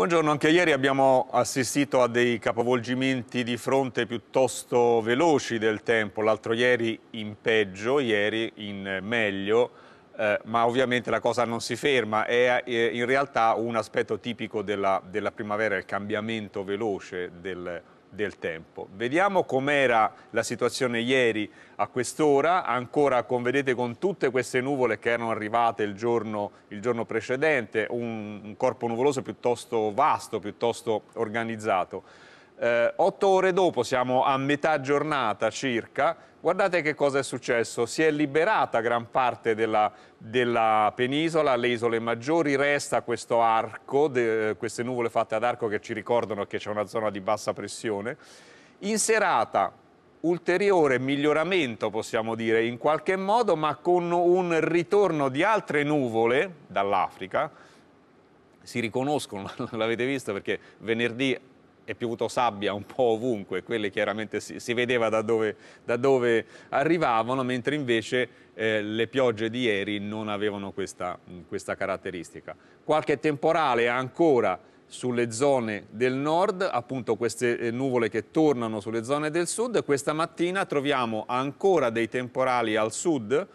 Buongiorno, anche ieri abbiamo assistito a dei capovolgimenti di fronte piuttosto veloci del tempo, l'altro ieri in peggio, ieri in meglio, eh, ma ovviamente la cosa non si ferma, è in realtà un aspetto tipico della, della primavera, il cambiamento veloce del, del tempo. Vediamo com'era la situazione ieri a quest'ora, ancora con, vedete, con tutte queste nuvole che erano arrivate il giorno, il giorno precedente, un, un corpo nuvoloso piuttosto vasto, piuttosto organizzato. Eh, otto ore dopo, siamo a metà giornata circa, guardate che cosa è successo. Si è liberata gran parte della, della penisola, le isole maggiori, resta questo arco, de, queste nuvole fatte ad arco che ci ricordano che c'è una zona di bassa pressione. In serata ulteriore miglioramento, possiamo dire, in qualche modo, ma con un ritorno di altre nuvole dall'Africa, si riconoscono, l'avete visto perché venerdì è piovuto sabbia un po' ovunque, quelle chiaramente si, si vedeva da dove, da dove, arrivavano, mentre invece eh, le piogge di ieri non avevano questa, questa caratteristica. Qualche temporale ancora sulle zone del nord, appunto queste eh, nuvole che tornano sulle zone del sud. Questa mattina troviamo ancora dei temporali al sud,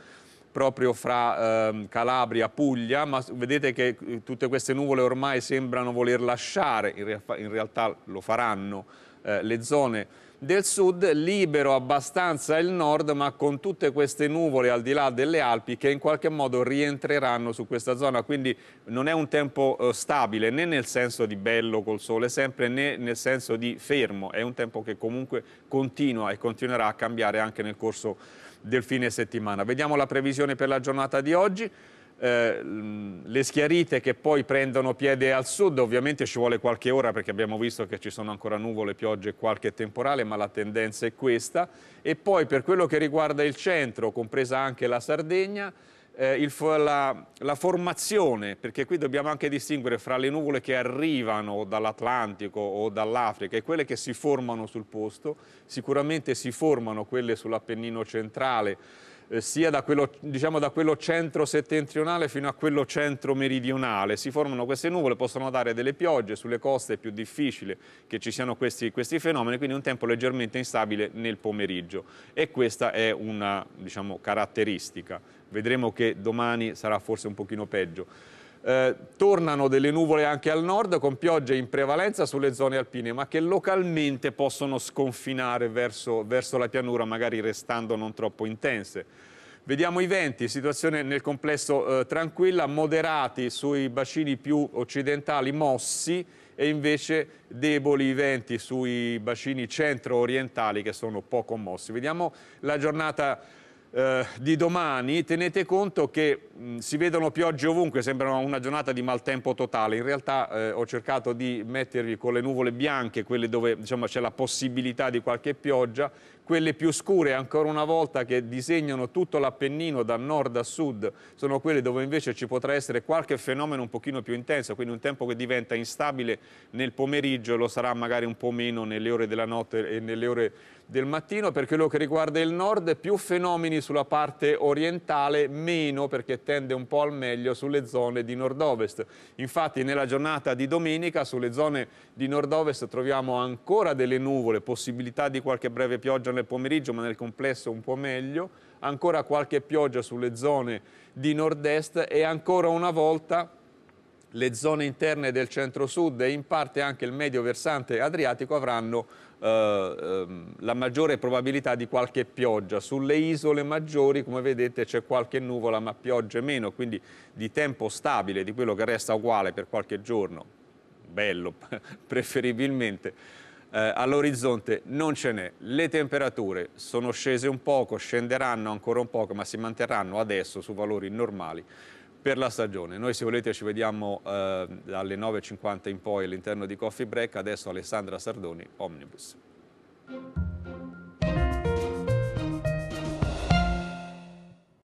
proprio fra eh, Calabria, Puglia, ma vedete che eh, tutte queste nuvole ormai sembrano voler lasciare, in, re in realtà lo faranno, eh, le zone del sud, libero abbastanza il nord, ma con tutte queste nuvole al di là delle Alpi che in qualche modo rientreranno su questa zona, quindi non è un tempo eh, stabile né nel senso di bello col sole sempre né nel senso di fermo, è un tempo che comunque continua e continuerà a cambiare anche nel corso del fine settimana. Vediamo la previsione per la giornata di oggi. Eh, le schiarite che poi prendono piede al sud, ovviamente ci vuole qualche ora perché abbiamo visto che ci sono ancora nuvole, piogge e qualche temporale, ma la tendenza è questa. E poi per quello che riguarda il centro, compresa anche la Sardegna, eh, il, la, la, formazione, perché qui dobbiamo anche distinguere fra le nuvole che arrivano dall'Atlantico o dall'Africa e quelle che si formano sul posto. Sicuramente si formano quelle sull'Appennino centrale, eh, sia da quello, diciamo, da quello centro-settentrionale fino a quello centro-meridionale. Si formano queste nuvole, possono dare delle piogge, sulle coste è più difficile che ci siano questi, questi fenomeni, quindi un tempo leggermente instabile nel pomeriggio. E questa è una diciamo, caratteristica. Vedremo che domani sarà forse un pochino peggio. Eh, tornano delle nuvole anche al nord con piogge in prevalenza sulle zone alpine ma che localmente possono sconfinare verso, verso la pianura magari restando non troppo intense. Vediamo i venti, situazione nel complesso eh, tranquilla, moderati sui bacini più occidentali mossi e invece deboli i venti sui bacini centro-orientali che sono poco mossi. Vediamo la giornata eh, di domani, tenete conto che mh, si vedono piogge ovunque, sembra una giornata di maltempo totale. In realtà eh, ho cercato di mettervi con le nuvole bianche, quelle dove diciamo, c'è la possibilità di qualche pioggia, quelle più scure ancora una volta che disegnano tutto l'Appennino da nord a sud sono quelle dove invece ci potrà essere qualche fenomeno un pochino più intenso, quindi un tempo che diventa instabile nel pomeriggio, lo sarà magari un po' meno nelle ore della notte e nelle ore del mattino, per quello che riguarda il nord più fenomeni sulla parte orientale, meno perché tende un po' al meglio sulle zone di nord-ovest. Infatti nella giornata di domenica sulle zone di nord-ovest troviamo ancora delle nuvole, possibilità di qualche breve pioggia nel pomeriggio ma nel complesso un po' meglio, ancora qualche pioggia sulle zone di nord-est e ancora una volta le zone interne del centro-sud e in parte anche il medio versante adriatico avranno eh, ehm, la maggiore probabilità di qualche pioggia. Sulle isole maggiori, come vedete, c'è qualche nuvola ma piogge meno, quindi di tempo stabile, di quello che resta uguale per qualche giorno, bello preferibilmente, eh, all'orizzonte non ce n'è. Le temperature sono scese un poco, scenderanno ancora un poco, ma si manterranno adesso su valori normali per la stagione. Noi se volete ci vediamo eh, dalle 9.50 in poi all'interno di Coffee Break, adesso Alessandra Sardoni, Omnibus.